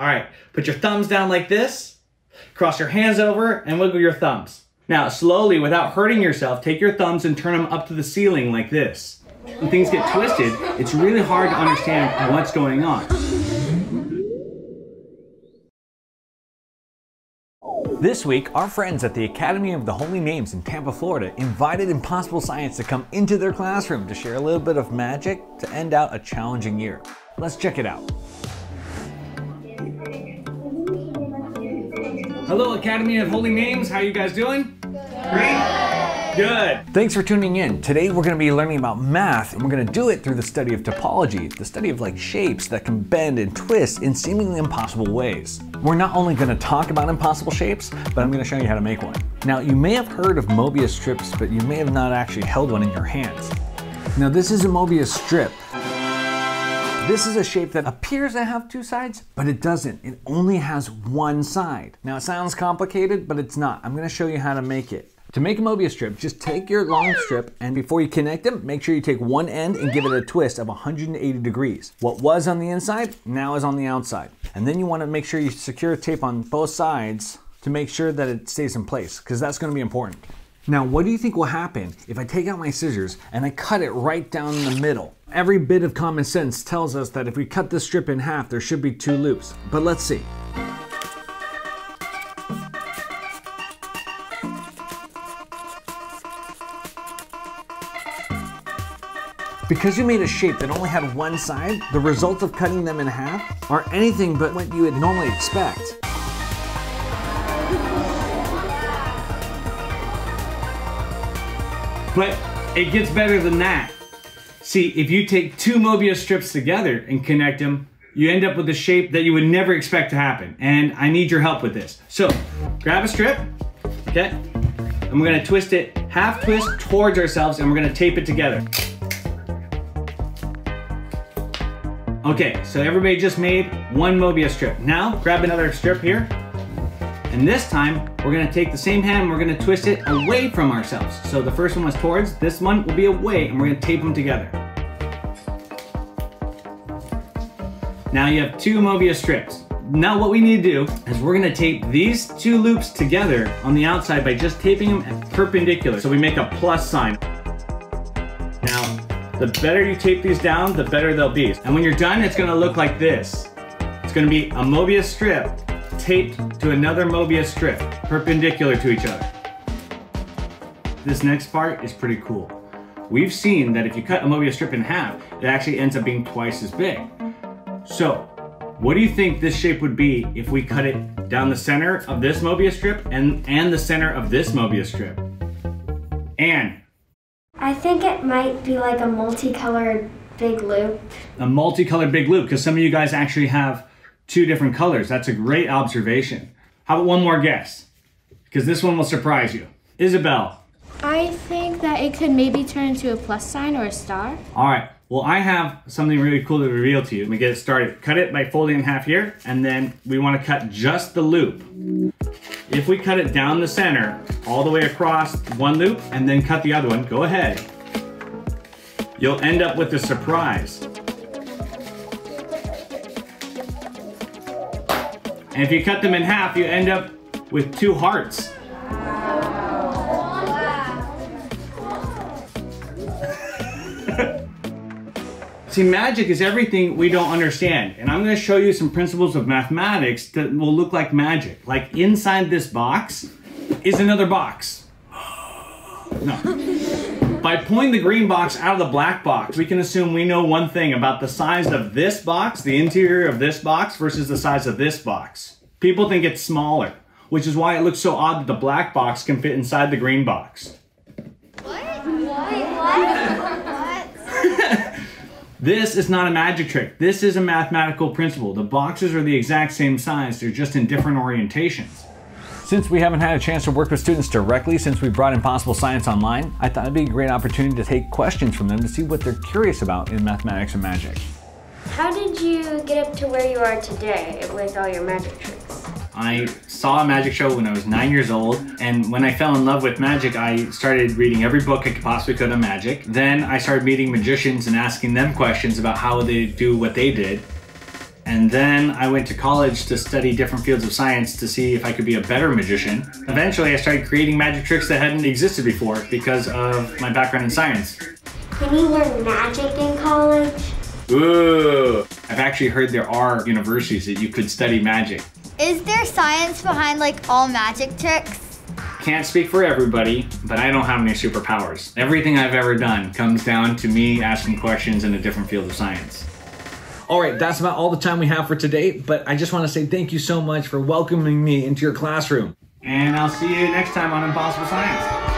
All right, put your thumbs down like this, cross your hands over, and wiggle your thumbs. Now, slowly, without hurting yourself, take your thumbs and turn them up to the ceiling like this. When things get twisted, it's really hard to understand what's going on. This week, our friends at the Academy of the Holy Names in Tampa, Florida invited Impossible Science to come into their classroom to share a little bit of magic to end out a challenging year. Let's check it out. Hello, Academy of Holy Names. How you guys doing? Great. Good. Thanks for tuning in. Today we're going to be learning about math and we're going to do it through the study of topology, the study of like shapes that can bend and twist in seemingly impossible ways. We're not only going to talk about impossible shapes, but I'm going to show you how to make one. Now you may have heard of Mobius strips, but you may have not actually held one in your hands. Now this is a Mobius strip. This is a shape that appears to have two sides, but it doesn't. It only has one side. Now it sounds complicated, but it's not. I'm gonna show you how to make it. To make a Mobius strip, just take your long strip and before you connect them, make sure you take one end and give it a twist of 180 degrees. What was on the inside, now is on the outside. And then you wanna make sure you secure tape on both sides to make sure that it stays in place, because that's gonna be important. Now, what do you think will happen if I take out my scissors and I cut it right down the middle? Every bit of common sense tells us that if we cut this strip in half, there should be two loops. But let's see. Because you made a shape that only had one side, the result of cutting them in half are anything but what you would normally expect. But it gets better than that. See, if you take two Mobius strips together and connect them, you end up with a shape that you would never expect to happen. And I need your help with this. So, grab a strip, okay? And we're gonna twist it, half twist towards ourselves, and we're gonna tape it together. Okay, so everybody just made one Mobius strip. Now, grab another strip here. And this time, we're gonna take the same hand and we're gonna twist it away from ourselves. So the first one was towards, this one will be away, and we're gonna tape them together. Now you have two Mobius strips. Now what we need to do is we're gonna tape these two loops together on the outside by just taping them perpendicular. So we make a plus sign. Now, the better you tape these down, the better they'll be. And when you're done, it's gonna look like this. It's gonna be a Mobius strip taped to another Mobius strip, perpendicular to each other. This next part is pretty cool. We've seen that if you cut a Mobius strip in half, it actually ends up being twice as big. So, what do you think this shape would be if we cut it down the center of this Mobius strip and, and the center of this Mobius strip? And I think it might be like a multicolored big loop. a multicolored big loop because some of you guys actually have two different colors. That's a great observation. How about one more guess? Because this one will surprise you. Isabel. I think that it could maybe turn into a plus sign or a star. All right. Well, I have something really cool to reveal to you. Let me get it started. Cut it by folding in half here, and then we want to cut just the loop. If we cut it down the center, all the way across one loop, and then cut the other one, go ahead. You'll end up with a surprise. And if you cut them in half, you end up with two hearts. See, magic is everything we don't understand. And I'm gonna show you some principles of mathematics that will look like magic. Like inside this box is another box. No. By pulling the green box out of the black box, we can assume we know one thing about the size of this box, the interior of this box, versus the size of this box. People think it's smaller, which is why it looks so odd that the black box can fit inside the green box. What? What? what? this is not a magic trick. This is a mathematical principle. The boxes are the exact same size, they're just in different orientations. Since we haven't had a chance to work with students directly since we brought Impossible Science online, I thought it'd be a great opportunity to take questions from them to see what they're curious about in mathematics and magic. How did you get up to where you are today with all your magic tricks? I saw a magic show when I was nine years old, and when I fell in love with magic, I started reading every book I could possibly could on magic. Then I started meeting magicians and asking them questions about how they do what they did. And then I went to college to study different fields of science to see if I could be a better magician. Eventually, I started creating magic tricks that hadn't existed before because of my background in science. Can you learn magic in college? Ooh, I've actually heard there are universities that you could study magic. Is there science behind like all magic tricks? Can't speak for everybody, but I don't have any superpowers. Everything I've ever done comes down to me asking questions in a different field of science. All right, that's about all the time we have for today, but I just want to say thank you so much for welcoming me into your classroom. And I'll see you next time on Impossible Science.